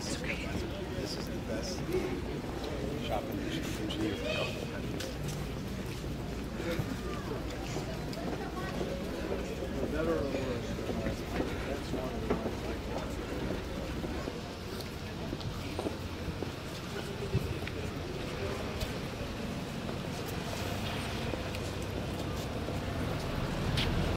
This is the best shopping in the engineer.